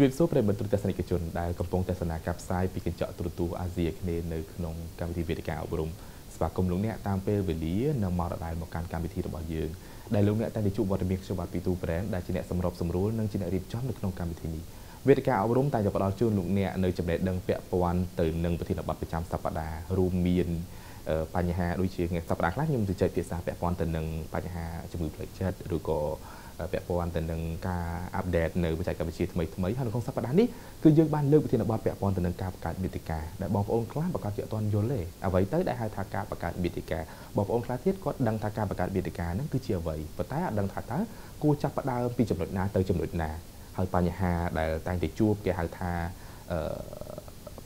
ជម្រាបសួរប្រិយមិត្តទស្សនិកជនដែលកំពុងទស្សនាការផ្សាយពីកញ្ចក់ទូរទស្សន៍អាស៊ីអាគ្នេយ៍នៅក្នុងកម្មវិធីវេទិកាអប់រំស្វាគមន៍លោកអ្នកតាមពេលវេលានៅមកដដែលមកកាន់កម្មវិធីរបស់យើងដែលលោកអ្នកតែជួបវត្តមានខ្ញុំបាទពីទូប្រែនដែលជាអ្នកសម្របសម្រួលនិងជាអ្នករៀបចំនៅក្នុងកម្មវិធីនេះវេទិកាអប់រំតែងតែផ្ដល់ជូនលោកអ្នកនៅចំណេះដឹងពាក់ព័ន្ធទៅនឹងប្រធានបទប្រចាំសប្តាហ៍រួមមានបញ្ហាដូចជាថ្ងៃសប្តាហ៍ខ្លះខ្ញុំទៅចែកភាសាពាក់ព័ន្ធទៅនឹងបញ្ហាជំងឺផ្លូវចិត្តឬក៏ ពាក់ព័ន្ធទៅនឹងការអាប់ដេតនៅបច្ចេកវិទ្យាថ្មីថ្មីហើយនៅក្នុងសប្តាហ៍នេះគឺយើងបានលើកវិធានបទពាក់ព័ន្ធទៅនឹងការបង្កើតមាតិកាដែលបងប្អូនខ្លះប្រកាសជាអត់ទាន់យល់ទេអ្វីទៅដែលហៅថាការបង្កើតមាតិកាបងប្អូនខ្លះទៀតគាត់ដឹងថាការបង្កើតមាតិកាហ្នឹងគឺជាអ្វីប៉ុន្តែអត់ដឹងថាតើគួរចាប់ផ្ដើមពីចំណុចណាទៅចំណុចណាហើយបញ្ហាដែលតែងតែជួបគេហៅថាអឺ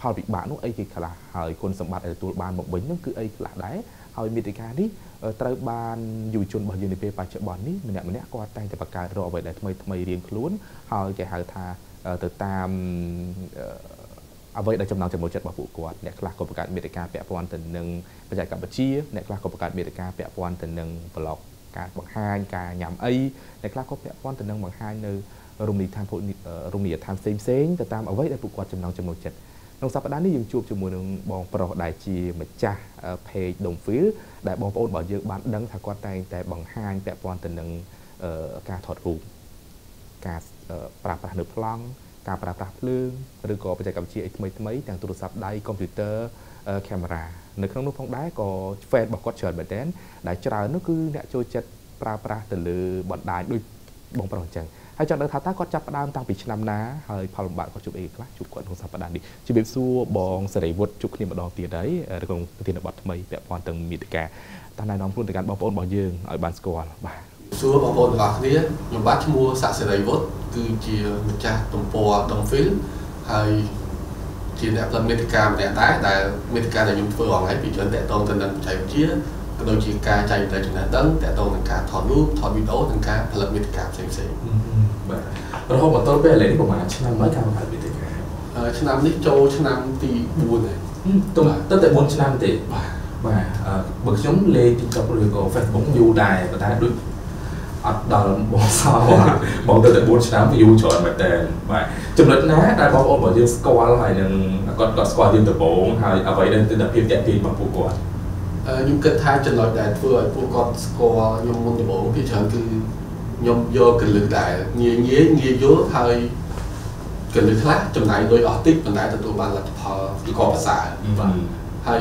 ផលវិបាកនោះអីគេខ្លះហើយគុណសម្បត្តិដែលទទួលបានមកវិញនោះគឺអីខ្លះដែរហើយមេតិកានេះ ត្រូវបានយុវជនរបស់យើងនាពេលបច្ចុប្បន្ននេះម្នាក់ម្នាក់គាត់តែងតែបង្កើតរកអ្វីដែលថ្មីថ្មីរៀងខ្លួនហើយគេហៅថាទៅតាមអ្វីដែលចំណងចំណូលចិត្តរបស់ពួកគាត់អ្នកខ្លះក៏បង្កើតមេតិកាពាក់ព័ន្ធទៅនឹងបច្ចេកវិទ្យាអ្នកខ្លះក៏បង្កើតមេតិកាពាក់ព័ន្ធទៅនឹងប្លុកការបង្ហាញការញ៉ាំអីអ្នកខ្លះក៏ពាក់ព័ន្ធទៅនឹងបង្ហាញនៅរមណីយដ្ឋានរមណីយដ្ឋានផ្សេងផ្សេងទៅតាមអ្វីដែលពួកគាត់ចំណងចំណូលចិត្ត ក្នុងសប្តាហ៍នេះយើងជួបជាមួយនឹងបងប្រុសដែលជាម្ចាស់ page Domfil ដែលបងប្អូនរបស់យើងបានដឹងថាគាត់តែងតែបង្ហាញពាក់ព័ន្ធទៅនឹងការថតរូបការប្រើប្រាស់នៅប្លង់ការប្រើប្រាស់ភ្លើងឬក៏បច្ចេកវិទ្យាអីថ្មីថ្មីទាំងទូរស័ព្ទដៃកុំព្យូទ័រកាមេរ៉ានៅក្នុងនោះផងដែរក៏ fan របស់គាត់ច្រើនមែនទែនដែលច្រើននោះគឺអ្នកចូលចិត្តប្រើប្រាស់ទៅលើបណ្ដាញដូចបងប្រុសអញ្ចឹង ហើយចង់ដឹងថាតើគាត់ចាប់ផ្ដើមតាំងពីឆ្នាំណាហើយផលលំបាកគាត់ជួបអីខ្លះជួបគាត់ក្នុងសប្តាហ៍នេះជំរាបសួរបងសេរីវុឌ្ឍជួបគ្នាម្ដងទៀតហើយក្នុងប្រធានបទថ្មីពាក់ព័ន្ធទៅមេតិកាតាណែនាំខ្លួនទៅកាន់បងប្អូនរបស់យើងឲ្យបានស្គាល់បាទសួរបងប្អូនទាំងអស់គ្នាខ្ញុំបាទឈ្មោះសាក់សេរីវុឌ្ឍគឺជាម្ចាស់ទំព័រដងហ្វីលហើយជាអ្នកផលិតមេតិកាម្នាក់ដែរដែលមេតិកាដែលខ្ញុំធ្វើអង្ហើយពីច្រើនតកតងទៅនឹងបច្ចេកវិទ្យាក៏ដូចជាការចែករំលែកចំណេះដឹងតកតងនឹងការថតរូបថតវីដេអូនិងការផលិតមេតិកាផ្សេងៗ បាទរហូតមកទល់ពេលឥឡូវនេះប្រហែលឆ្នាំហើយការបង្កើតវិទ្យាឆ្នាំនេះចូលឆ្នាំទី4ហើយទុំទៅតែ4ឆ្នាំទេបាទបាទបើខ្ញុំលេង TikTok ឬក៏ Facebook យូរដែរប៉ុន្តែដូចអត់ដល់បងសោបងទៅតែ4ឆ្នាំយូរច្រើនមែនតើបាទចំណុចណាដែលបងប្អូនរបស់យើងស្គាល់ហើយនឹងគាត់គាត់ស្គាល់យើងដំបូងហើយអ្វីដែលទិដ្ឋភាពតាក់ទាញរបស់ពួកគាត់ខ្ញុំគិតថាចំណុចដែលធ្វើឲ្យពួកគាត់ស្គាល់ខ្ញុំមុនដំបូងពីច្រើនគឺ ខ្ញុំយកកលឹកដែរងាយងាយងាយយល់ហើយកលឹកខ្លះចំណាយលុយអស់តិចប៉ុន្តែទទួលបានលទ្ធផលល្អប្រសើរបាទហើយ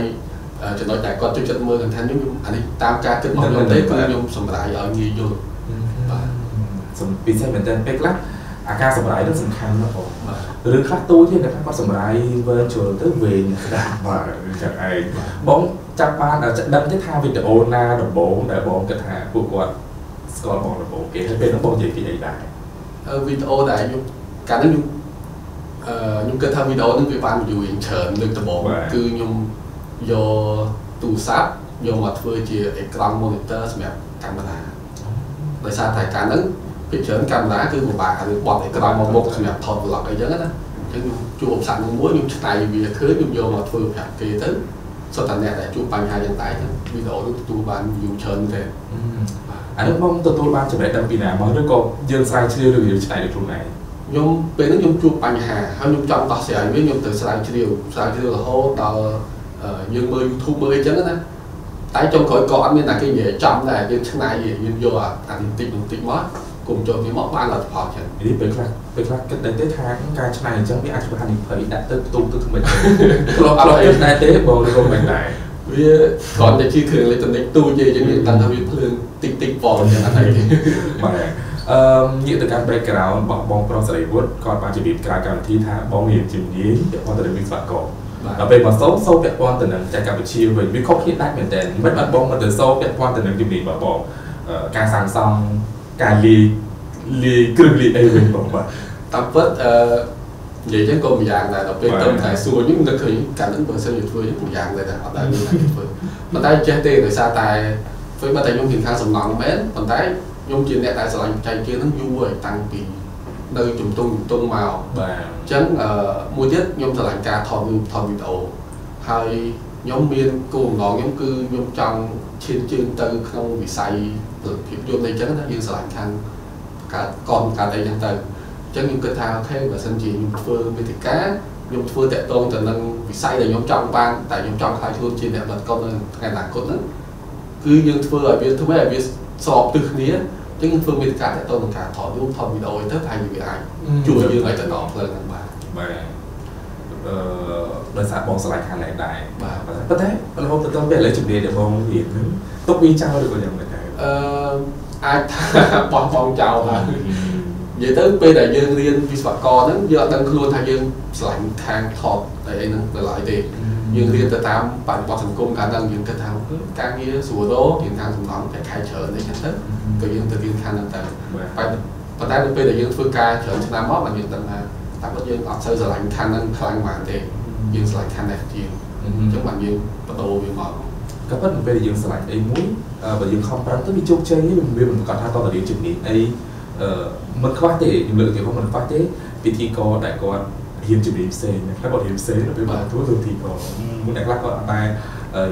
ចំណុចដែលគាត់ចូលចិត្តមើល content ខ្ញុំអានេះតាមការគិតរបស់ខ្ញុំទេគឺខ្ញុំសម្រាប់ឲ្យងាយយល់បាទសំពិសេសមែនទែនពេលខ្លះអាការសម្រាយនឹងសំខាន់ណាស់បងរឿងខ្លះទូទៀតអ្នកខ្លះគាត់សម្រាយ virtual ទៅវែងស្ដាប់បាទចឹងឯងបងចាប់បានដឹងទេថាវីដេអូណាដំបូងដែលបងគិតថាពួកគាត់ ស្គាល់បងដំបូងគេហើយពេលនោះបងនិយាយពីអីដែរវីដេអូដែលខ្ញុំកាលនោះខ្ញុំអឺខ្ញុំគិតថាវីដេអូនឹងវាបាន view យ៉ាងច្រើនលើកដំបូងគឺខ្ញុំយកទូរស័ព្ទយកមកធ្វើជាអេក្រង់ monitor សម្រាប់កាមេរ៉ាដោយសារតែកាលហ្នឹងភាគច្រើនកាមេរ៉ាគឺពិបាកឬបត់អេក្រង់មកមុខសម្រាប់ថត vlog អីចឹងណាអញ្ចឹងខ្ញុំជួបសាក់មួយខ្ញុំឆ្នៃវាឃើញខ្ញុំយកមកធ្វើប្រាប់គេទៅសុទ្ធតែអ្នកដែលជួបបញ្ហាយ៉ាងតែវីដេអូនោះទទួលបាន view ច្រើនទេ អានោះបងទទួលបានចំណេះដឹងពីណាមកឬក៏យើងស្រាវជ្រាវឬយើងឆ្នៃដោយខ្លួនឯងខ្ញុំពេលហ្នឹងខ្ញុំជួបបញ្ហាហើយខ្ញុំចង់ដោះស្រាយវាខ្ញុំទៅស្រាវជ្រាវស្រាវជ្រាវរហូតដល់យើងមើល YouTube មើលអីចឹងណាតែចុងក្រោយក៏អត់មានតែគេនិយាយចំដែរយើងឆ្នៃយើងយកអាបន្តិចបន្តិចមកគុំចូលវាមកបានលទ្ធផលចឹងនេះពេលខ្លះពេលខ្លះគិតដែរទេថាការឆ្នៃអញ្ចឹងវាអាចធ្វើហានិភ័យដាក់ទៅផ្ទុំទៅថ្មីធ្លាប់អត់គិតដែរទេបងឬមិនដែរ វាគ្រាន់តែជាគ្រឿងអេឡិចត្រូនិកទូចទេអញ្ចឹងវាតាំងថាវាភ្លើងតិចតិចបងអញ្ចឹងអត់អីទេបាទអឺងាកទៅកាន់ background របស់បងប្រុសសេរីវុឌ្ឍគាត់បានជម្រាបក្រៅកម្មវិធីថាបងមានជំនាញពាក់ព័ន្ធទៅនឹងវិស្វករដល់ពេលមកសូសូពាក់ព័ន្ធទៅនឹងចែកកម្ពុជាវិញវាខុសគ្នាដាច់មែនតើមិនបាត់បងមកទៅសូពាក់ព័ន្ធទៅនឹងជំនាញរបស់បងការសាងសង់ការលាយលាយគ្រឿងលាយអីវិញបងបាទតាមពិតអឺ និយាយចឹងក៏ម្យ៉ាងដែរដល់ពេលទៅតែសួរខ្ញុំនឹកឃើញកាលហ្នឹងបើសិនជាធ្វើយ៉ាងម្យ៉ាងដែរតែអត់ដែរមានណាធ្វើប៉ុន្តែចេះទេដោយសារតែធ្វើបើតែខ្ញុំគិតថាសំណងមែនប៉ុន្តែខ្ញុំជាអ្នកដែលស្រឡាញ់បច្ចេកវិទ្យាហ្នឹងយូរហើយតាំងពីនៅជំទង់ជំទង់មកបាទអញ្ចឹងអឺមួយទៀតខ្ញុំស្រឡាញ់ការថតរូបថតវីដេអូហើយខ្ញុំមានគោលបំណងខ្ញុំគឺខ្ញុំចង់ឈានជើងទៅក្នុងវិស័យភាពយន្តអីចឹងណាយើងស្រឡាញ់ខាងកើតកនកើតអីចឹងទៅ អចឹងខ្ញុំគិតថាអូខេបើសិនជាខ្ញុំធ្វើមេតិកាខ្ញុំធ្វើតាក់ទងទៅនឹងវិស័យដែលខ្ញុំចង់បានតែខ្ញុំចង់ខ្លាយខ្លួនជាអ្នកផលិតកុននៅថ្ងៃអនាគតហ្នឹងគឺយើងធ្វើឲ្យវាធ្វើឲ្យវាស្របទិសគ្នាចឹងយើងធ្វើមេតិកាតាក់ទងនឹងការថតរូបថតវីដេអូទៅតែវាអាចជួយយើងឲ្យទៅដល់ផ្លូវហ្នឹងបានបាទអឺដោយសារបងឆ្លៃខាងនេះដែរបាទប៉ុន្តែរហូតដល់ពេលឥឡូវជំនាញដែលបងរៀនហ្នឹងទុកវាចោលឬក៏យ៉ាងម៉េចដែរអឺអាចថាបោះបង់ចោលហើយ និយាយទៅពេលដែលយើងរៀនវិស្វករហ្នឹងយើងអត់ដឹងខ្លួនថាយើងឆ្លាញ់ខាងថតអីហ្នឹងទៅឡើយទេយើងរៀនទៅតាមបរិបទសង្គមកាលហ្នឹងយើងគិតថាការងារស្រួលរករៀនខាងសំណង់តែខែច្រើនអីចឹងទៅក៏យើងទៅរៀនខាងហ្នឹងទៅប៉ុន្តែនៅពេលដែលយើងធ្វើការច្រើនឆ្នាំមកបានយើងដឹងថាតែបើយើងអត់សូវស្រឡាញ់ខាងហ្នឹងខ្លាំងបានទេយើងស្រឡាញ់ខាងនេះជាងអញ្ចឹងបានយើងបដូរវាមកក៏ប៉ុន្តែពេលដែលយើងស្រឡាញ់អីមួយបើយើងខំប្រឹងទៅវាជោគជ័យវាមិនប្រកាសថាតើរៀនជំនាញអីអឺ មិនខ្វះទេខ្ញុំលើកយកមិនខ្វះទេពិធីករដែលគាត់រៀនជំនាញផ្សេងតែគាត់រៀនផ្សេងទៅពេលបានធ្វើទៅទីករមួយអ្នកខ្លះគាត់តែ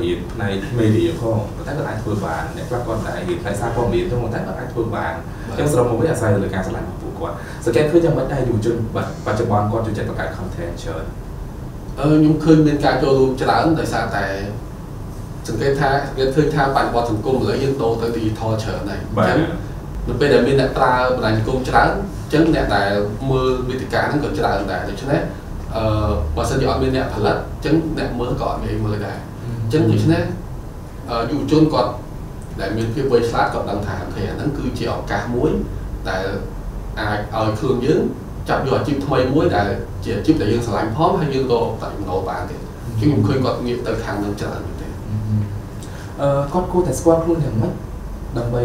រៀនផ្នែក media ផងប៉ុន្តែគាត់អាចធ្វើបានអ្នកខ្លះគាត់តែរៀនផ្នែកសារព័ត៌មានទៅតែគាត់អាចធ្វើបានអញ្ចឹងសរុបមកវិញអាស្រ័យលើការឆ្លងរបស់ពួកគាត់សង្កេតឃើញយ៉ាងម៉េចដែរយុវជនបច្ចុប្បន្នគាត់ចូលចិត្តបង្កើត content ច្រើនអឺខ្ញុំឃើញមានការចូលរួមច្រើនដោយសារតែសង្កេតថាសង្កេតឃើញថាបរិបទសង្គមឥឡូវយើងដូរទៅ digital ច្រើនហើយអញ្ចឹង នៅពេលដែលមានអ្នកប្រើបណ្ដាញសង្គមច្រើនអញ្ចឹងអ្នកដែលមើលវេទិកាហ្នឹងក៏ច្រើនដែរដូច្នេះអឺបើសិនជាអត់មានអ្នកផលិតអញ្ចឹងអ្នកមើលក៏អត់ងាយមើលដែរអញ្ចឹងដូច្នេះយុវជនគាត់ដែលមានភាពវៃឆ្លាតគាត់ដឹងថាអូខេអាហ្នឹងគឺជាឱកាសមួយដែលអាចឲ្យខ្លួនយើងចាប់យកអាជីពថ្មីមួយដែលជាអាជីពដែលយើងស្រឡាញ់ផងហើយយើងក៏តែចំណូលបានទៀតជាងខ្ញុំឃើញគាត់ងាកទៅខាងនឹងច្រើនមែនទេអឺគាត់គួរតែស្គាល់ខ្លួនយ៉ាងម៉េច ដើម្បី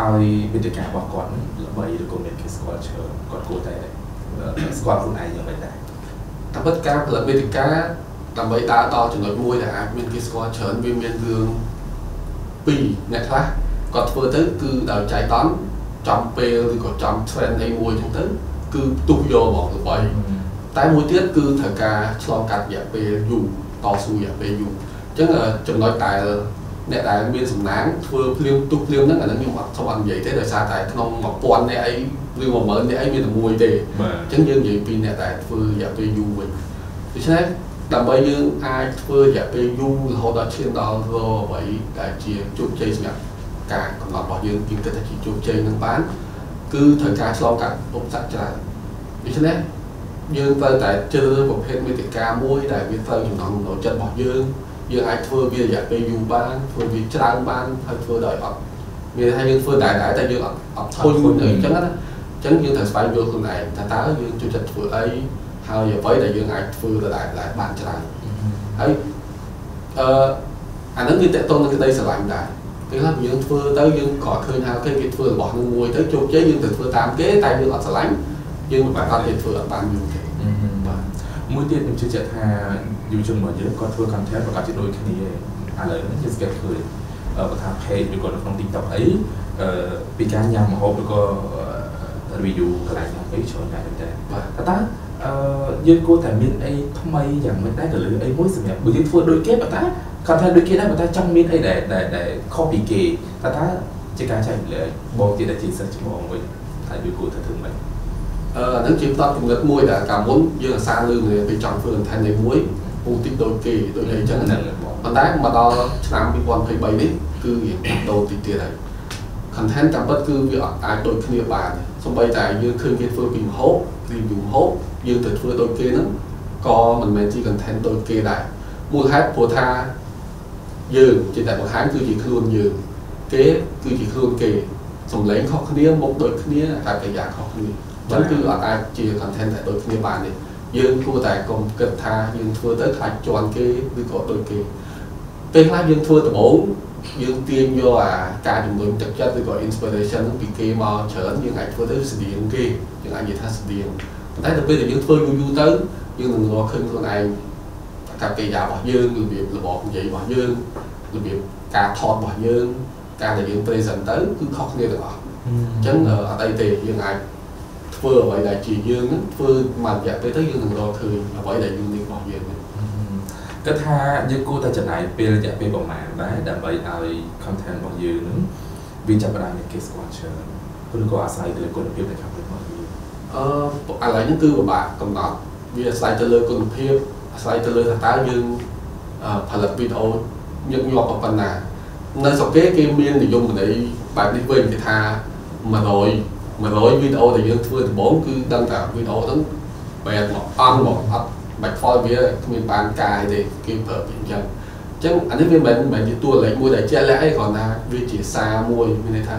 ឲ្យវិទ្យាការរបស់គាត់ល្បីឬក៏មានគេស្គាល់ឈើគាត់គួរតែស្គាល់ខ្លួនឯងយ៉ាងម៉េចដែរតែពិតការផលិតវិទ្យាការដើម្បីដើរដល់ចំណុចមួយដែលអាចមានគេស្គាល់ច្រើនវាមានរឿងពីរអ្នកខ្លះគាត់ធ្វើទៅគឺដោយចៃដន្យចំពេលឬក៏ចំ trend អីមួយចឹងទៅគឺទុះយកហ្មងល្បីតែមួយទៀតគឺត្រូវការឆ្លងកាត់រយៈពេលយូរតស៊ូរយៈពេលយូរអញ្ចឹងចំណុចដែល អ្នកដែលមានសំណាងធ្វើភ្លាមទុះភ្លាមហ្នឹងអាហ្នឹងខ្ញុំអត់សូវអត់និយាយទេដោយសារតែក្នុង1000អ្នកអីឬ10000អ្នកអីមានតែមួយទេអញ្ចឹងយើងនិយាយពីអ្នកដែលធ្វើរយៈពេលយូរវិញដូច្នេះដើម្បីយើងអាចធ្វើរយៈពេលយូររហូតដល់ឈានដល់រអ្វីដែលជាជោគជ័យសម្រាប់ការកំណត់របស់យើងយើងគិតថាជាជោគជ័យនឹងបានគឺត្រូវការឆ្លងកាត់ឧបសគ្គច្រើនដូច្នេះយើងត្រូវតែជ្រើសរើសប្រភេទមេតិកាមួយដែលវាត្រូវចំណងចំណូលចិត្តរបស់យើង យើងអាចធ្វើវារយៈពេលយូរបានធ្វើវាច្រើនបានហើយធ្វើដោយអត់មានថាយើងធ្វើដែរដែរតែយើងអត់អត់ធន់អញ្ចឹងណាអញ្ចឹងយើងត្រូវស្វែងយល់ខ្លួនឯងថាតើយើងចូលចិត្តធ្វើអីហើយអ្វីដែលយើងអាចធ្វើទៅដែរដែរបានច្រើនហើយអឺអានឹងវាតកតងនឹងក្តីស្រឡាញ់ដែរពេលខ្លះយើងធ្វើទៅយើងក៏ឃើញថាគេគេធ្វើរបស់នឹងមួយទៅជោគជ័យយើងទៅធ្វើតាមគេតែយើងអត់ស្រឡាញ់យើងមិនបាច់អត់ទេធ្វើអត់បានយូរទេបាទមួយទៀតខ្ញុំជឿជាក់ថា យុវជនរបស់យើងគាត់ធ្វើ content ប្រកាសជាដូចគ្នាឥឡូវនេះគេស្គាល់ឃើញបើថា page ឬក៏នៅក្នុង TikTok អីអឺពីការញ៉ាំម្ហូបឬក៏ review កន្លែងញ៉ាំអីច្រើនដែរតែបាទតើអឺយើងគួរតែមានអីថ្មីយ៉ាងម៉េចដែរទៅលើអីមួយសម្រាប់បើយើងធ្វើដូចគេប៉ុន្តែ content ដូចគេដែរប៉ុន្តែចង់មានអីដែលដែលខុសពីគេតើតើជាការចែករំលែកបងទៀតដែលជាសិស្សច្បងវិញថាយើងគួរតែធ្វើម៉េចអឺហ្នឹងជាផ្ដោតគំនិតមួយដែលកាលមុនយើងអាសាលឺគ្នាពេលចង់ធ្វើ content នេះមួយ ពូតិចដូចគេដូចអីចឹងហ្នឹងប៉ុន្តែមកដល់ឆ្នាំ2023នេះគឺរៀងដូរតិចទៀតហើយ content តាមពិតគឺវាអាចដូចគ្នាបានសូម្បីតែយើងឃើញគេធ្វើពីម្ហូប review ម្ហូបយើងទៅធ្វើដូចគេហ្នឹងក៏មិនមែនជា content ដូចគេដែរមូលហេតុព្រោះថាយើងជាតែបង្ហាញគឺជាខ្លួនយើងគេគឺជាខ្លួនគេសំឡេងខុសគ្នាមុខដូចគ្នាអាកប្បកិរិយាខុសគ្នាអញ្ចឹងគឺអត់អាចជា content តែដូចគ្នាបានទេ យើងគួរតែកុំគិតថាយើងធ្វើទៅខ្លាចជន់គេឬក៏ដូចគេពេលខ្លះយើងធ្វើដំបូងយើងទាញយកអាការជំរុញទឹកចិត្តឬក៏ inspiration ហ្នឹងពីគេមកច្រើនយើងអាចធ្វើទៅស្តៀងគេយើងអាចនិយាយថាស្តៀងប៉ុន្តែទៅពេលដែលយើងធ្វើយូរយូរទៅយើងនឹងរកឃើញខ្លួនឯងកាកិរិយារបស់យើងរបៀបរបបនិយាយរបស់យើងរបៀបការថតរបស់យើងការដែលយើង present ទៅគឺខុសគ្នាទាំងអស់អញ្ចឹងអត់អីទេយើងអាច ធ្វើអ្វីដែលជាយើងហ្នឹងធ្វើមករយៈពេលទៅយើងនឹងរកឃើញអ្វីដែល unique របស់យើងហ្នឹងគិតថាយើងគួរតែចំណាយពេលរយៈពេលប្រហែលដែរដើម្បីឲ្យ content របស់យើងហ្នឹងវាចាប់ផ្ដើមមានគេស្គាល់ច្រើនឬក៏អាស្រ័យទៅលើគុណភាពនៃ content របស់យើងអអឺឥឡូវនេះគឺពិបាកកំណត់វាអាស្រ័យទៅលើគុណភាពអាស្រ័យទៅលើថាតើយើងផលិតវីដេអូញឹកញាប់ប៉ុណ្ណានៅស្រុកគេគេមាននិយមន័យបែបនេះវិញគេថា100 100វីដេអូដែលយើងធ្វើដំបូងគឺដឹងថាវីដេអូហ្នឹងបែបមកអន់មកអត់បាច់ខ្វល់វាគ្មានបានកាយទេគេប្រើពីអញ្ចឹងអញ្ចឹងអានេះវាមិនមែនជាតួលេខមួយដែលជាក់លាក់អីគ្រាន់តែវាជាសារមួយមានន័យថា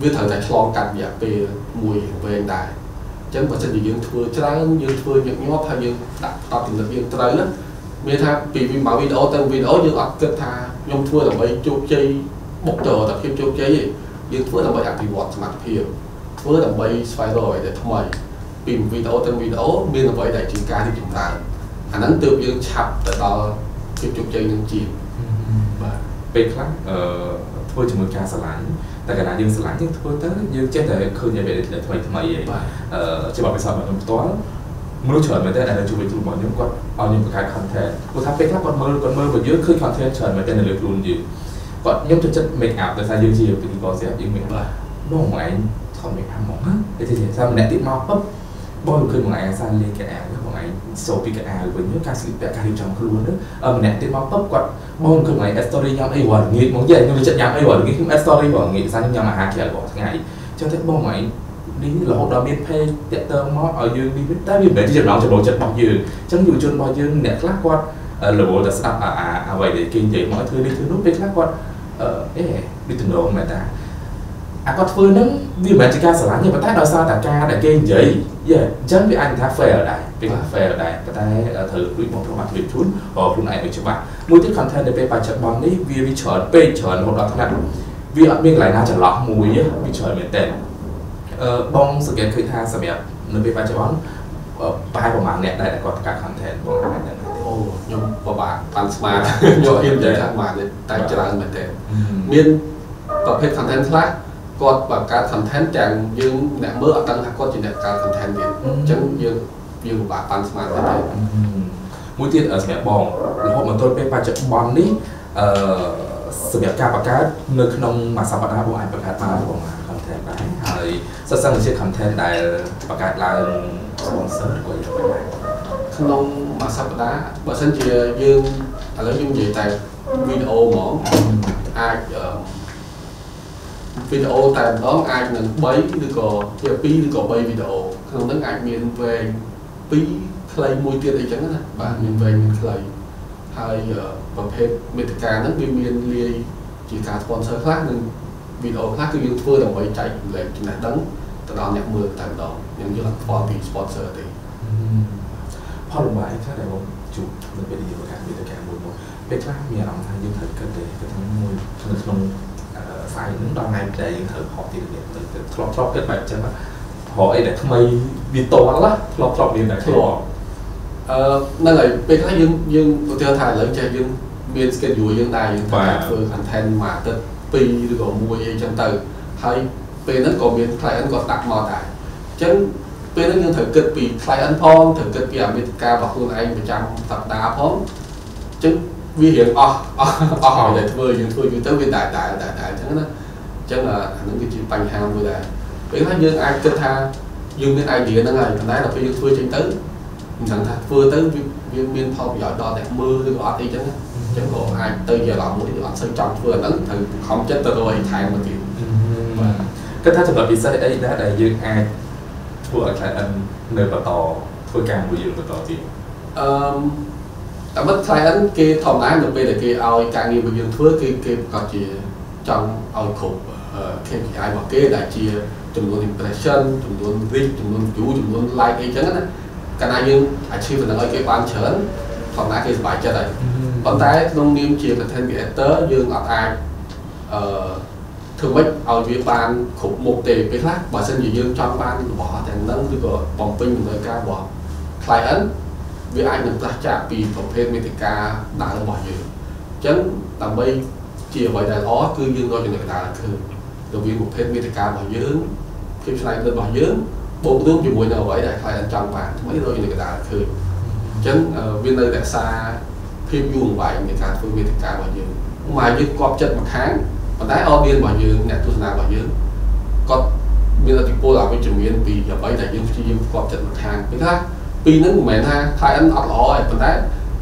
វាត្រូវតែឆ្លងកាត់រយៈពេលមួយវែងដែរអញ្ចឹងបើសិនជាយើងធ្វើច្រើនយើងធ្វើញឹកញាប់ហើយយើងដាក់តបចំណិតយើងត្រូវណាមានថាពីមួយវីដេអូទៅវីដេអូយើងអត់គិតថាខ្ញុំធ្វើដើម្បីជោគជ័យបុកទៅតែភាពជោគជ័យទេ យើងធ្វើដើម្បីអភិវឌ្ឍសមត្ថភាពធ្វើដើម្បីស្វែងរកអ្វីដែលថ្មីពីវីដេអូទៅវីដេអូមានអ្វីដែលជាការរីកចម្រើនអាហ្នឹងទើបយើងឆាប់ទៅដល់ភាពជោគជ័យនឹងជាបាទពេលខ្លះអឺធ្វើជាមួយការស្រឡាញ់តែកាលណាយើងស្រឡាញ់យើងធ្វើទៅយើងចេះតែឃើញអ្វីដែលថ្មីថ្មីឯងអឺជាបបិសោរបស់ខ្ញុំផ្ទាល់មនុស្សច្រើនមែនតើដែលជួយគ្រូរបស់ខ្ញុំគាត់ឲ្យខ្ញុំបង្កើត content គាត់ថាពេលខ្លះគាត់មើលគាត់មើលរបស់យើងឃើញ content ច្រើនមែនតើនៅលើខ្លួនយើង គាត់ខ្ញុំចូលចិត្ត make up ដោយសារយើងជាពិធីករស្រាប់យើង make up បងឯងថត make up ហ្មងណាតែទីថាម្នាក់ទៀតមកពឹបបងឃើញបងឯងអាសាលេងកៅអៅបងឯងសូពីកៅអៅវិញការស្លៀកពាក់ការរៀបចំខ្លួនទៅម្នាក់ទៀតមកពឹបគាត់បងឃើញបងឯង story ញ៉ាំអីរាល់ល្ងាចមកយាយខ្ញុំចិត្តញ៉ាំអីរាល់ល្ងាចខ្ញុំ story រាល់ល្ងាចសារខ្ញុំញ៉ាំអាហារក្រៅរាល់ថ្ងៃចឹងទៅបងឯងនេះរហូតដល់មាន page តាក់ទងមកឲ្យយើងនេះតែវាមិនមែនជាចំណងចំណូលចិត្តរបស់យើងអញ្ចឹងយុវជនរបស់យើងអ្នកខ្លះគាត់ រវល់តែស្ដាប់អាអ្វីដែលគេនិយាយមកធ្វើនេះធ្វើនោះពេលខ្លះគាត់អឺអេដូចទំនងមែនតាអាគាត់ធ្វើហ្នឹងវាមិនមែនជាការស្រឡាញ់ទេប៉ុន្តែដោយសារតែការដែលគេនិយាយយេអញ្ចឹងវាអាចថា fail ដែរពេល fail ដែរប៉ុន្តែត្រូវលួចបងប្រុសមកធ្វើជូនរកខ្លួនឯងឲ្យច្បាស់មួយទៀត content ដែលពេលបច្ចុប្បន្ននេះវាវាច្រើនពេកច្រើនរហូតដល់ថ្នាក់វាអត់មានកន្លែងណាចន្លោះមួយវាច្រើនមែនតើអឺបងសង្កេតឃើញថាសម្រាប់នៅពេលបច្ចុប្បន្នប្រហែលប្រហែលអ្នកដែលគាត់កាត់ content បងអាចដឹង អូខ្ញុំពិបាកប៉ាន់ស្មានខ្ញុំហ៊ាននិយាយថាប្រហែលតែច្រើនមែនទេមានប្រភេទ content ខ្លះគាត់បង្កើត content ទាំងយើងអ្នកមើលអត់ដឹងថាគាត់ជាអ្នកកើត content ទៀតអញ្ចឹងយើងយើងពិបាកប៉ាន់ស្មានទៅមួយទៀតសម្រាប់បងរហូតមកទល់ពេលបច្ចុប្បន្ននេះអឺសម្រាប់ការបង្កើតនៅក្នុងមួយសប្តាហ៍បងអាចបង្កើតបានបង content ដែរហើយសិស្សសិស្សជា content ដែលបង្កើតឡើង sponsor ឬក៏យ៉ាងណា ក្នុងមួយសប្តាហ៍បើសិនជាយើងឥឡូវយើងនិយាយតែវីដេអូហ្មងអាចវីដេអូតែម្ដងអាចនឹង3ឬក៏ជា2ឬក៏3វីដេអូក្នុងហ្នឹងអាចមានវែង2ខ្លីមួយទៀតអីចឹងណាបាទមានវែងមានខ្លីហើយប្រភេទមេតិកាហ្នឹងវាមានលាយជាការ sponsor ខ្លះនិងវីដេអូខ្លះគឺយើងធ្វើដើម្បីចែករំលែកចំណេះដឹងទៅដល់អ្នកមើលតែម្ដងយើងយកអត់ខ្វល់ពី sponsor ទេ ផលលំបាកខ្លះដែលបងជួបនៅពេលយើងបង្កើតមាតិកាមួយមួយពេលខ្លះមានអារម្មណ៍ថាយើងត្រូវគិតទេគិតថាមួយនៅក្នុងហ្វាយនឹងដល់ថ្ងៃដែលយើងត្រូវហត់ទៀតនេះទៅធ្លាប់ធ្លាប់គិតបែបអញ្ចឹងរកអីដែលថ្មីវាតល់ណាធ្លាប់ធ្លាប់មានតែធ្លាប់អឺហ្នឹងហើយពេលខ្លះយើងយើងឧទាហរណ៍ថាឥឡូវចេះយើងមាន schedule យើងដែរយើងត្រូវធ្វើ content មួយអាទិត្យ2ឬក៏1អីចឹងទៅហើយពេលហ្នឹងក៏មាន client គាត់ដាក់មកដែរអញ្ចឹង ពេលហ្នឹងយើងត្រូវគិតពី client ផងត្រូវគិតពីអាមេតិការបស់ខ្លួនឯងប្រចាំសប្តាហ៍ផងអញ្ចឹងវារៀងអស់អស់អស់ហើយតែធ្វើយើងធ្វើយូរទៅវាតែតែតែតែអញ្ចឹងណាអញ្ចឹងអាហ្នឹងគឺជាបញ្ហាមួយដែរពេលខ្លះយើងអាចគិតថាយើងមាន idea ហ្នឹងហើយប៉ុន្តែដល់ពេលយើងធ្វើចេញទៅមិនដឹងថាធ្វើទៅវាមានផលប្រយោជន៍ដល់អ្នកមើលឬក៏អត់អីចឹងអញ្ចឹងក៏អាចទៅជាអារម្មណ៍មួយអត់សូវចង់ធ្វើអាហ្នឹងត្រូវខំចិត្តទៅរកអីថែមមកទៀតបាទគាត់ថាចំណុចពិសេសអីដែរដែលយើងអាច ធ្វើឲ្យ client នៅបន្តធ្វើការមួយយើងបន្តទៀតអឺតែមិន client គេធម្មតានៅពេលដែលគេឲ្យការងាររបស់យើងធ្វើគឺគេប្រកាសជាចង់ឲ្យគ្រប់ KPI របស់គេដែលជាចំនួន impression ចំនួន reach ចំនួន view ចំនួន like អីចឹងណាកាលណាយើង achieve នឹងឲ្យគេបានច្រើនធម្មតាគេសប្បាយចិត្តហើយប៉ុន្តែក្នុងនាមជា content creator យើងអត់អាចអឺ ធ្វើម៉េចឲ្យវាបានគ្រប់មុខទេពេលខ្លះបើសិនជាយើងចង់បានរបស់ទាំងហ្នឹងឬក៏បំពេញតម្រូវការរបស់ client វាអាចនឹងផ្លាស់ចាកពីប្រភេទមេតិកាដើមរបស់យើងអញ្ចឹងដើម្បីជាអ្វីដែលល្អគឺយើងរកចំណុចកណ្ដាលឃើញរវាងប្រភេទមេតិការបស់យើងភាពឆ្នៃប្រឌិតរបស់យើងបូករួមជាមួយនឹងអ្វីដែល client ចង់បានថ្មីរកចំណុចកណ្ដាលឃើញអញ្ចឹងវានៅរក្សាភាពយូរអង្វែងនៃការធ្វើមេតិការបស់យើងមកយើងគប់ចិត្តមួយខាង ប៉ុន្តែ audience របស់យើងអ្នកទស្សនារបស់យើងគាត់មានអតិពលអវិជ្ជមានពីអ្វីដែលយើងព្យាយាមផ្គប់ចិត្តមកខាងពេលថាពីហ្នឹងមិនមែនថា client អត់ល្អទេប៉ុន្តែ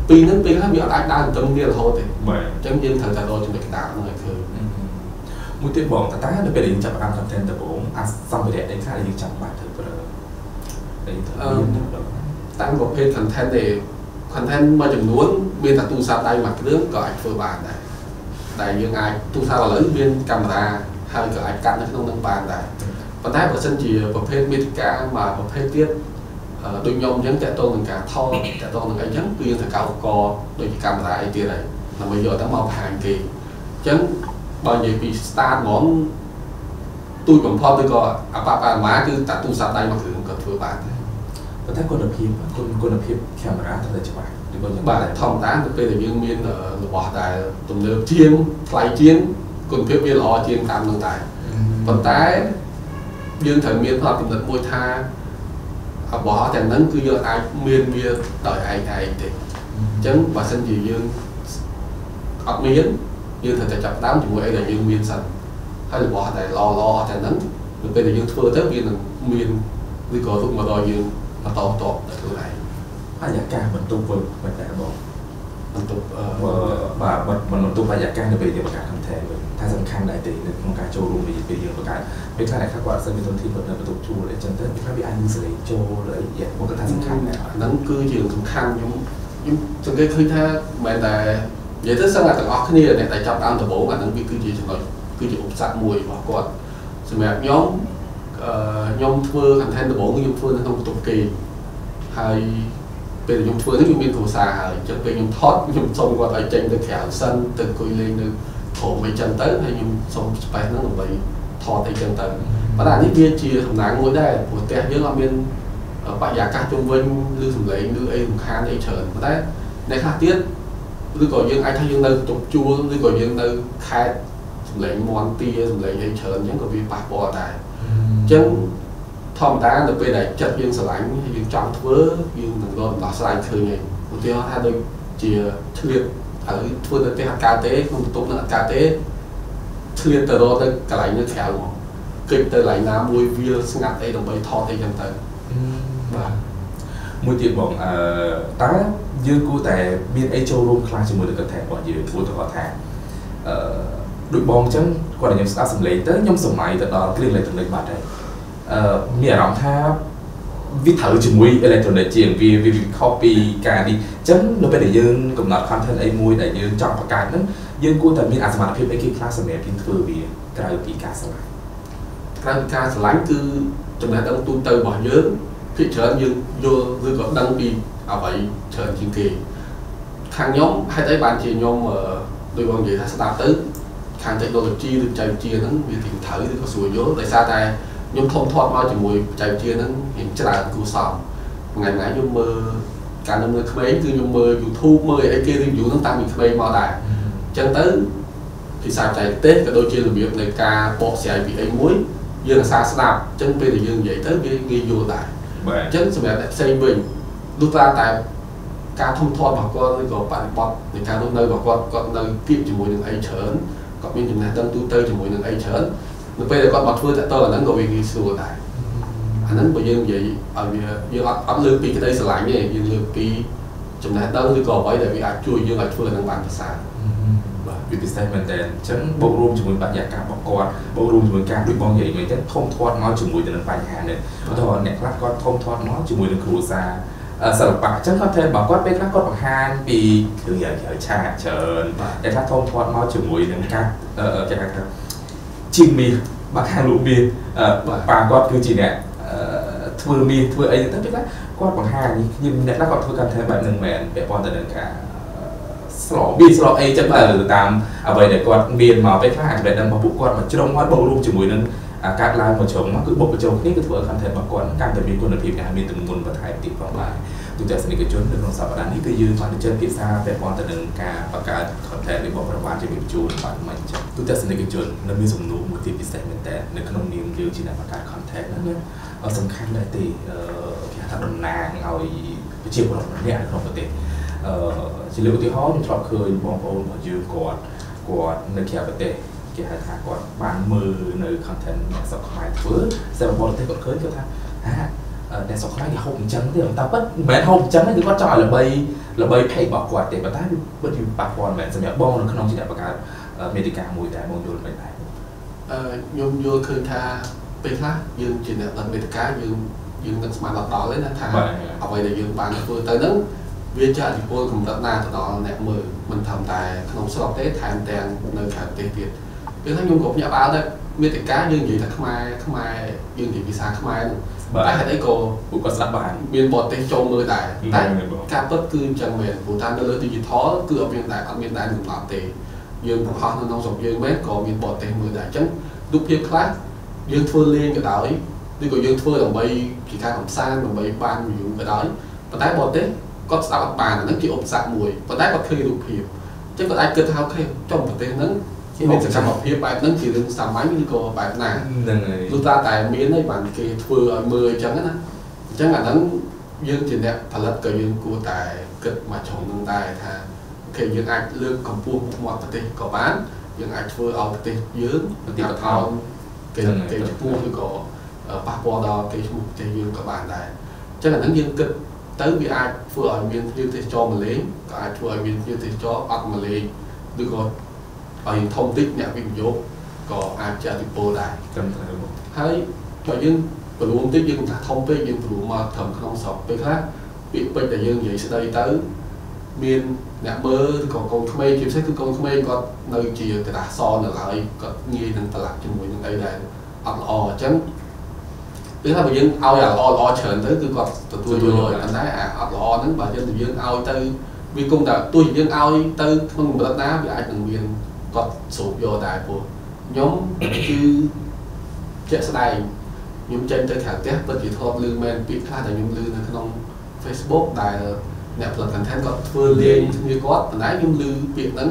ពីហ្នឹងពេលថាវាអត់អាចដើរទៅគ្នារហូតទេបាទអញ្ចឹងយើងត្រូវតែរកចំណុចកណ្ដាលហ្នឹងឲ្យឃើញមួយទៀតបងតើនៅពេលដែលយើងចាប់ផ្ដើម content ដំបូងអាសម្ភារៈដែលខ្លះយើងចាំបាច់ធ្វើប្រើអឺតាមប្រភេទ content ទេ content មួយចំនួនមានតែទូរស័ព្ទដៃមួយគ្រឿងក៏អាចធ្វើបានដែរ ដែលយើងអាចទូរស័ព្ទឥឡូវមានកាមេរ៉ាហើយក៏អាចកាត់នៅក្នុងនឹងបានដែរប៉ុន្តែបើសិនជាប្រភេទមេតិកាមកប្រភេទទៀតដូចខ្ញុំអញ្ចឹងតើតោនឹងការថតតើតោនឹងអីអញ្ចឹងគឺយើងត្រូវកោកកដូចជាកាមេរ៉ាអីទៀតហើយដើម្បីយកទៅមកបង្ហាញគេអញ្ចឹងបើនិយាយពី start ហ្មងទូចបំផុតឬក៏អបបាមាគឺតាទូរស័ព្ទដៃមួយគ្រឿងក៏ធ្វើបានដែរប៉ុន្តែគុណភាពគុណគុណភាពកាមេរ៉ាត្រូវតែច្បាស់ ឬក៏យ៉ាងបាទធម្មតាទៅពេលដែលយើងមានរបស់ដែលទំនើបជាងថ្លៃជាងគុណភាពវាល្អជាងតាមនឹងដែរប៉ុន្តែយើងត្រូវមានផ្នត់គំនិតមួយថារបស់ទាំងហ្នឹងគឺយើងអាចមានវាដោយឯងឯងទេអញ្ចឹងបើសិនជាយើងអត់មានយើងត្រូវតែចាប់ដើមជាមួយអីដែលយើងមានសិនហើយរបស់ដែលល្អល្អទាំងហ្នឹងនៅពេលដែលយើងធ្វើទៅវានឹងមានឬក៏ទុកមកដល់យើងបន្តតបទៅខ្លួនឯង បរិយាកាសបន្ទប់វិញមិនដែរបងបន្ទប់បាទបន្ទប់បរិយាកាសនៅពេលយើងបង្កើត content វិញថាសំខាន់ដែរទេនៅក្នុងការចូលរួមរយៈពេលយើងបង្កើតពេលខ្លះអ្នកខ្លះគាត់អត់សូវមានទុនធាននៅបន្ទប់ជួលអីចឹងទៅពេលខ្លះវាអាចមានសេរីចូលអីយ៉ាងមកគាត់ថាសំខាន់ដែរហ្នឹងគឺជាសំខាន់ខ្ញុំខ្ញុំសង្កេតឃើញថាមិនតែនិយាយទៅសឹងតែទាំងអស់គ្នាអ្នកដែលចាប់តាមដំបូងអាហ្នឹងវាគឺជាចំណុចគឺជាឧបសគ្គមួយរបស់គាត់សម្រាប់ខ្ញុំអឺខ្ញុំធ្វើ content ដំបូងខ្ញុំធ្វើនៅក្នុងបន្ទប់គេហើយ ពេលខ្ញុំធ្វើនេះខ្ញុំមានគ្រួសារហើយអញ្ចឹងពេលខ្ញុំថតខ្ញុំសុំគាត់ឲ្យចេញទៅក្រៅសិនទៅអង្គុយលេងនៅក្រុមអីចឹងទៅហើយខ្ញុំសុំ space ហ្នឹងដើម្បីថតអីចឹងទៅប៉ុន្តែនេះវាជាសំណាងមួយដែរព្រោះផ្ទះយើងអត់មានបរិយាកាសជុំវិញឬសំឡេងឬអីរំខានអីច្រើនប៉ុន្តែអ្នកខ្លះទៀតឬក៏យើងអាចថាយើងនៅតុកជួលឬក៏យើងនៅខេត្តសំឡេងមន់ទាសំឡេងអីច្រើនអញ្ចឹងក៏វាប៉ះពាល់ដែរអញ្ចឹង ធម្មតានៅពេលដែលចិត្តយើងស្រឡាញ់យើងចង់ធ្វើយើងនឹងរកដំណោះស្រាយឃើញឯងឧទាហរណ៍ថាដូចជាឆ្លៀតហើយធ្វើទៅផ្ទះអត់កើតទេក្នុងបន្ទប់នឹងអត់កើតទេឆ្លៀតទៅរកទៅកន្លែងនៅក្រៅហ្មងគិតទៅកន្លែងណាមួយវាស្ងាត់អីដើម្បីថតអីចឹងទៅបាទមួយទៀតបងអឺតើយើងគួរតែមានអីចូលរួមខ្លះជាមួយនឹង content របស់យើងគួរទៅគាត់ថាអឺដូចបងអញ្ចឹងគាត់ឲ្យខ្ញុំស្ដាប់សំឡេងទៅខ្ញុំសម័យទៅដល់គ្រឿងលេខទំនិញបាត់ហើយអឺ មានអារម្មណ៍ថាវាត្រូវជាមួយ electronic ជាងវាវាខុសពីការនេះអញ្ចឹងនៅពេលដែលយើងកំណត់ content អីមួយដែលយើងចង់បង្កើតហ្នឹងយើងគួរតែមានអសមត្ថភាពអីគេខ្លះសម្រាប់យើងធ្វើវាក្រៅពីការស្រឡាញ់ក្រៅពីការស្រឡាញ់គឺចំណេះដឹងទូទៅរបស់យើងភាគច្រើនយើងយល់ឬក៏ដឹងពីអ្វីច្រើនជាងគេខាងខ្ញុំហេតុអីបានជាខ្ញុំដោយបងនិយាយថាស្ដាប់ទៅខាង technology ឬបច្ចេកវិទ្យាហ្នឹងវាទីត្រូវឬក៏ស្រួលយល់ដោយសារតែ ខ្ញុំធំធាត់មកជាមួយបច្ចេកវិទ្យាហ្នឹងរៀងច្រើនគូសំថ្ងៃថ្ងៃខ្ញុំមើលកាលនៅក្មេងគឺខ្ញុំមើល YouTube មើលអីគេ review ហ្នឹងតាំងពីក្មេងមកដែរអញ្ចឹងទៅភាសាបច្ចេកទេសក៏ដូចជារបៀបនៃការបកស្រាយពីអីមួយយើងអាសាស្ដាប់អញ្ចឹងពេលដែលយើងនិយាយទៅវាងាយយល់ដែរអញ្ចឹងសម្រាប់អ្នកផ្សេងវិញលុះត្រាតែការធំធាត់របស់គាត់ឬក៏បរិបទនៃការរស់នៅរបស់គាត់គាត់នៅគៀបជាមួយនឹងអីច្រើនគាត់មានចំណេះដឹងទូទៅជាមួយនឹងអីច្រើន នៅពេលដែលគាត់មកធ្វើតទៅអាហ្នឹងក៏វាងាយស្រួលដែរអាហ្នឹងបើយើងនិយាយឲ្យវាយើងអត់អត់លើកពីក្តីស្រឡាញ់ទេយើងលើកពីចំណេះដឹងឬក៏អ្វីដែលវាអាចជួយយើងឲ្យធ្វើអាហ្នឹងបានប្រសើរបាទវាពិសេសមែនតើអញ្ចឹងបូករួមជាមួយបរិយាកាសរបស់គាត់បូករួមជាមួយការដូចបងនិយាយវិញទៅធំធាត់មកជាមួយទៅនឹងបញ្ហានេះឧទាហរណ៍អ្នកខ្លះគាត់ធំធាត់មកជាមួយនឹងគ្រួសារសិល្បៈអញ្ចឹងគាត់ធ្វើរបស់គាត់ពេលខ្លះគាត់បង្ហាញពីរឿងយ៉ាងឆាកច្រើនតែខ្លះធំធាត់មកជាមួយនឹងការគេហៅថា ជាងមាសបាក់ខាងលោកមាសប៉ាគាត់គឺជាអ្នកធ្វើមាសធ្វើអីទៅពេលខ្លះគាត់បង្ហាញខ្ញុំអ្នកខ្លះគាត់ធ្វើការធ្វើបែបហ្នឹងមែនពាក់ព័ន្ធទៅនឹងការស្លប៊ីស្លអីចឹងទៅតាមអ្វីដែលគាត់មានមកពេលខ្លះអាចបែបហ្នឹងរបស់ពួកគាត់មកជ្រុងមកបូករួមជាមួយនឹង កើតឡើងមកជ្រុងមកគឺបុកបញ្ចូលគ្នាគឺធ្វើឲ្យ content របស់គាត់កាន់តែមានគុណភាពដែលមានទម្ងន់បន្ថែមទៀតផងដែរទូទស្សនិកជននៅក្នុងសប្តាហ៍នេះគឺយើងបានជិះភាសាពាក់ព័ន្ធទៅនឹងការបង្កើត content របស់ប្រព័ន្ធជំនាញជួនបាទមិនចឹងទូទស្សនិកជននៅមានសំណួរមួយទៀតពិសេសមែនតើនៅក្នុងនាមយើងជាអ្នកបង្កើត content ហ្នឹងណាសំខាន់ដែរទេគេថាតំណាងឲ្យប្រជាពលរដ្ឋម្នាក់នៅក្នុងប្រទេសអឺជាលើកឧទាហរណ៍ខ្ញុំធ្លាប់ឃើញបងប្អូនរបស់យើងគាត់គាត់នៅក្រៅប្រទេស គេហៅថាគាត់បានមើលនៅ content អ្នកស្រុកខ្មែរធ្វើតែបរទេសគាត់ឃើញគាត់ថាហាអ្នកស្រុកខ្មែរគេហូបអញ្ចឹងទេតែប៉ិតមិនមែនហូបអញ្ចឹងទេគឺគាត់ចង់ឲ្យល្បីល្បី page របស់គាត់ទេប៉ុន្តែពិតជាប៉ះពាល់មិនមែនសម្រាប់បងនៅក្នុងជាអ្នកបង្កើតមេតិកាមួយតែបងយល់មិនដែរអឺខ្ញុំយល់ឃើញថាពេលខ្លះយើងជាអ្នកដឹកមេតិកាយើងយើងនឹងស្មានដល់ដល់ទេណាថាអ្វីដែលយើងបានធ្វើទៅហ្នឹងវាជាអធិពលកម្រិតណាទៅដល់អ្នកមើលមិនត្រឹមតែក្នុងស្រុកទេថែមទាំងនៅក្រៅប្រទេសទៀតពេ លហ្នឹងខ្ញុំក៏ភ្ញាក់ផ្អើលដែរមេតិកាយើងនិយាយថាខ្មែរខ្មែរយើងនិយាយភាសាខ្មែរតែហេតុអីក៏ពួកគាត់ស្ដាប់បានមានបរទេសចូលមើលដែរតែការពិតគឺអញ្ចឹងមែនព្រោះថានៅលើ digital គឺអត់មានដែរអត់មានដែរកំណត់ទេយើងបង្ហោះនៅក្នុងស្រុកយើងមែនក៏មានបរទេសមើលដែរអញ្ចឹងរូបភាពខ្លះយើងធ្វើលេងក៏ដោយឬក៏យើងធ្វើដើម្បីជាការកំសាន្តដើម្បីបាន view ក៏ដោយប៉ុន្តែបរទេសគាត់ស្ដាប់អត់បានហ្នឹងជាឧបសគ្គមួយប៉ុន្តែគាត់ឃើញរូបភាពអញ្ចឹងគាត់អាចគិតថាអូខេចុះប្រទេសហ្នឹង មានសកម្មភាពបែបហ្នឹងជារឿងសាមញ្ញឬក៏បែបណាហ្នឹងហើយលុះត្រាតែមានហើយបានគេធ្វើឲ្យមើលអញ្ចឹងណាអញ្ចឹងអាហ្នឹងយើងជាអ្នកផលិតក៏យើងគួរតែគិតមកជ្រុងហ្នឹងដែរថាអូខេយើងអាចលើកកម្ពស់មុខមាត់ប្រទេសក៏បានយើងអាចធ្វើឲ្យប្រទេសយើងប្រទេសថោនគេគេឈ្មោះឬក៏ប៉ះពាល់ដល់គេឈ្មោះប្រទេសយើងក៏បានដែរអញ្ចឹងអាហ្នឹងយើងគិតទៅវាអាចធ្វើឲ្យមានភ្ញៀវទេសចរមកលេងក៏អាចធ្វើឲ្យមានភ្ញៀវទេសចរអត់មកលេងឬក៏ ឲ្យធំតិចអ្នកវិនិយោគក៏អាចជាអតិពលដែរត្រឹមត្រូវហើយបើយើងព្រមតិចយើងថាធំពេកយើងព្រមមកត្រឹមក្នុងស្រុកពេលខ្លះពាក្យពេចន៍ដែលយើងនិយាយស្ដីទៅមានអ្នកមើលឬក៏កូនក្មេងជាពិសេសគឺកូនក្មេងគាត់នៅជាกระดาษសនៅឡើយគាត់ងាយនឹងប្រឡាក់ជាមួយនឹងអីដែលអត់ល្អអញ្ចឹងគឺថាបើយើងឲ្យអាល្អល្អច្រើនទៅគឺគាត់ទទួលយកហើយប៉ុន្តែអាអត់ល្អហ្នឹងបើយើងយើងឲ្យទៅវាគង់តែទោះយើងឲ្យទៅក្នុងកម្រិតណាវាអាចនឹងមាន គាត់ស្រូបយកដែរព្រោះខ្ញុំគឺជាក់ស្ដែងខ្ញុំចេញទៅក្រៅផ្ទះពិតជាធ្លាប់ឮមែនពាក្យខ្លះដែលខ្ញុំឮនៅក្នុង Facebook ដែលអ្នកផលិត content គាត់ធ្វើលេងគ្នាគាត់ប៉ុន្តែខ្ញុំឮពាក្យហ្នឹង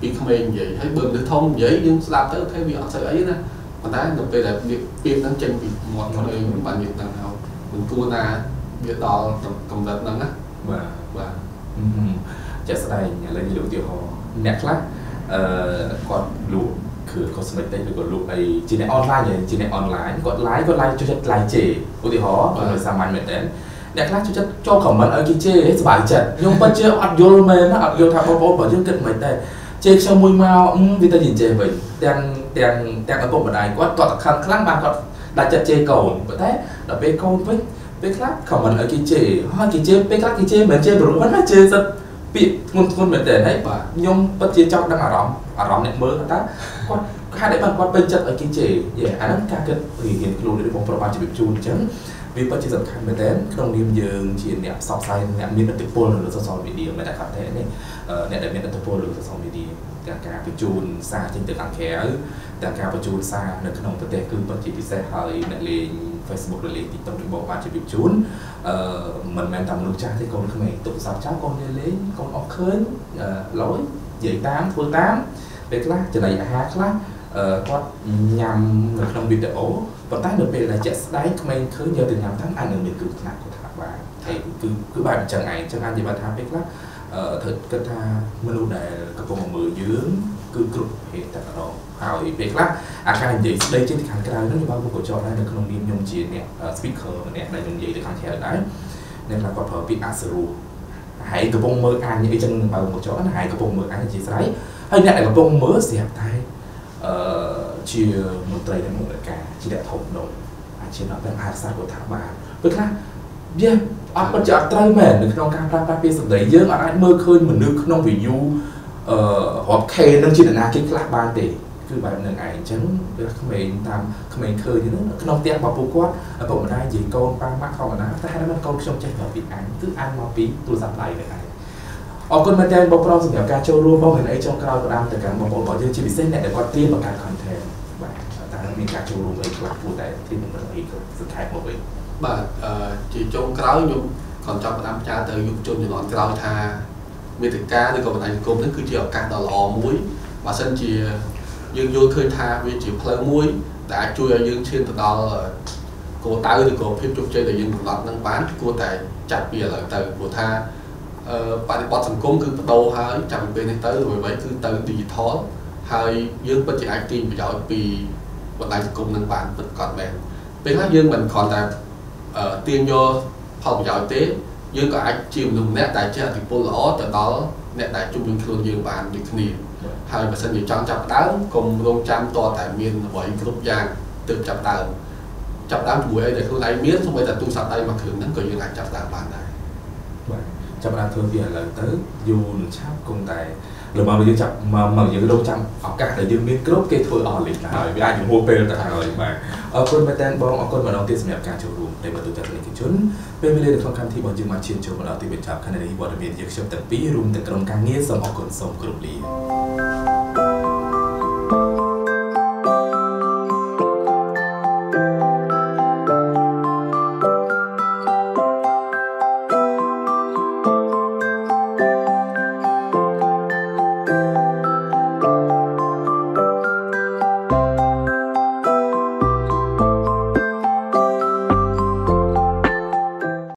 ពីក្មេងនិយាយហើយបើមនុស្សធំនិយាយយើងស្ដាប់ទៅគេវាអត់ស្អីណាប៉ុន្តែនៅពេលដែលពាក្យហ្នឹងចេញពីមាត់ខ្លួនឯងបានយើងដឹងហើយមិនគួរណាវាដល់កម្រិតហ្នឹងណាបាទបាទជាក់ស្ដែងឥឡូវលោកឧទាហរណ៍អ្នកខ្លះ អឺគាត់លក់គ្រឿង cosmetic ឬក៏លក់អីជាអ្នក online ជាអ្នក online គាត់ live គាត់ live ចូលចិត្ត live ជេឧទាហរណ៍គាត់សាមញ្ញមែនតើអ្នកខ្លះចូលចិត្តចូល comment ឲ្យគេជេរសុបាយចិត្តខ្ញុំពិតជាអត់យល់មែនអត់យល់ថាបងប្អូនបើយើងគិតមិនដែរជេរខ្ញុំមួយមកវាទៅនិយាយវិញទាំងទាំងទាំងឪពុកម្ដាយគាត់គាត់ខឹងខ្លាំងបានគាត់ដាច់ចិត្តជេរកូនប៉ុន្តែដល់ពេលកូនវិញពេលខ្លះ comment ឲ្យគេជេរហើយគេជេរពេលខ្លះគេជេរមិនជេរព្រោះណាជេរសិត ពាក្យធ្ងន់ធ្ងរមែនតើហើយបាទខ្ញុំពិតជាចង់ដឹងអារម្មណ៍អារម្មណ៍អ្នកមើលតើគាត់ហេតុអីបានគាត់ពេញចិត្តឲ្យគេជេរយេអាហ្នឹងការគិតរៀនខ្លួនរបស់ប្រព័ន្ធជីវិតជូនអញ្ចឹងវាពិតជាសំខាន់មែនទែនក្នុងនាមយើងជាអ្នកផ្សព្វផ្សាយអ្នកមានឥទ្ធិពលនៅលើ social media មិនតែគាត់ទេនេះអ្នកដែលមានឥទ្ធិពលលើ social media ទាំងការបញ្ជូនសារចេញទៅខាងក្រៅទាំងការបញ្ជូនសារនៅក្នុងប្រទេសគឺពិតជាពិសេសហើយអ្នកលេង Facebook ឬលេង TikTok ឬបងបានជម្រាបជូនអឺមិនមែនតែមនុស្សចាស់ទេកូនក្មេងទុកសាប់ចោលកូនលេងកូនអស់ឃើញឡយនិយាយតាមធ្វើតាមពេលខ្លះចំណីអាហារខ្លះគាត់ញ៉ាំនៅក្នុងវីដេអូប៉ុន្តែនៅពេលដែលជាក់ស្ដែងក្មេងឃើញយកទៅញ៉ាំតាមអាចនឹងមានគ្រោះថ្នាក់គាត់ថាបានហើយគឺគឺបែបអញ្ចឹងឯងអញ្ចឹងអាចនិយាយថាពេលខ្លះអឺធ្វើគិតថាមនុស្សដែលកំពុងមើលយើង គឺគ្រប់ហេតុតែម្ដងហើយពេលខ្លះអាការនិយាយស្ដីចេញទៅខាងក្រៅហ្នឹងបើ僕ក៏ចោលដែរនៅក្នុងនាមខ្ញុំជាអ្នក speaker ម្នាក់ដែលខ្ញុំនិយាយទៅខាងក្រៅដែរអ្នកខ្លះគាត់ប្រើពាក្យអសរុហើយកំពុងមើលអាញអីចឹងបើមកចោលណាហើយកំពុងមើលអាញជាស្រ័យហើយអ្នកដែលកំពុងមើលស្រាប់តែអឺជាមន្ត្រីនៃមូលការជាអ្នកធំដុំអាចជាអ្នកទាំងអាសាគាត់ថាបានពេលខ្លះវាអត់ពិតជាអត់ត្រូវមែននៅក្នុងការប្រើប្រាស់ពាក្យសម្ដីយើងអាចមើលឃើញមនុស្សក្នុង view អឺរាប់ K នឹងជាណាគេខ្លះបានទេគឺបែបនឹងឯងអញ្ចឹងវាក្មេងតាមក្មេងឃើញហ្នឹងក្នុងផ្ទះរបស់ពួកគាត់ឪពុកម្ដាយនិយាយកូនប៉ាម៉ាក់ធម្មតាតែហេតុម៉េចកូនខ្ញុំចេះប្រើពាក្យអញគឺអញមកពីទូរស័ព្ទដៃនេះឯងអរគុណមែនទែនបងប្រុសសម្រាប់ការចូលរួមបងមានអីចុងក្រោយផ្ដាំទៅកាន់បងប្អូនរបស់យើងជាពិសេសអ្នកដែលគាត់ទៀនបង្កើត content បាទតើមានការចូលរួមអីខ្លះគួរតែទីបំរើអីក៏សង្ខេបមកវិញបាទអឺជាចុងក្រោយខ្ញុំគាត់ចាប់ផ្ដើមចាទៅយុវជនជំនាន់ក្រោយថា មេតិកាឬក៏បណ្ដាញសង្គមនេះគឺជាឱកាសដ៏ល្អមួយបើសិនជាយើងយល់ឃើញថាវាជាផ្លូវមួយដែលអាចជួយឲ្យយើងឈានទៅដល់គោលដៅឬក៏ភាពជោគជ័យដែលយើងកំណត់នឹងបានគួរតែចាត់ពីឥឡូវទៅព្រោះថាអឺបរិបទសង្គមគឺបដូរហើយចាប់ពីពេលនេះទៅអ្វីៗគឺទៅ digital ហហើយយើងពិតជាអាចទាញប្រយោជន៍ពីបណ្ដាញសង្គមនឹងបានពិតប្រាកដមែនពេលខ្លះយើងមិនគ្រាន់តែទាញយកផលប្រយោជន៍ទេ យើងក៏អាចជាមនុស្សម្នាក់ដែលចេះអធិពលល្អទៅដល់អ្នកដែលជុំវិញខ្លួនយើងបានដូចគ្នាហើយបើសិនជាចង់ចាប់ដើមកុំរងចាំតតែមានអ្វីគ្រប់យ៉ាងទើបចាប់ដើមចាប់ដើមជាមួយអីដែលខ្លួនឯងមានសូម្បីតែទូរស័ព្ទដៃមួយគ្រឿងហ្នឹងក៏យើងអាចចាប់ដើមបានដែរបាទចាប់ដើមធ្វើពីឥឡូវទៅយូរនឹងឆាប់គង់តែ លើមកយើងចាប់មកមកយើងរងចាំឱកាសដែលយើងមានគ្រប់គេធ្វើអស់លេខទៅហើយវាអាចជំនួសពេលទៅហើយបាទអរគុណមែនតើបងអរគុណម្ដងទៀតសម្រាប់ការចូលរួមនៃបន្ទុកទស្សនិកជនពេលវេលានៅក្នុងកម្មវិធីរបស់យើងមកឈានចូលមកដល់ទីបញ្ចប់ខណៈនេះវត្តមានយើងខ្ញុំទាំងពីររួមទាំងក្រុមការងារសូមអរគុណសូមគោរពលា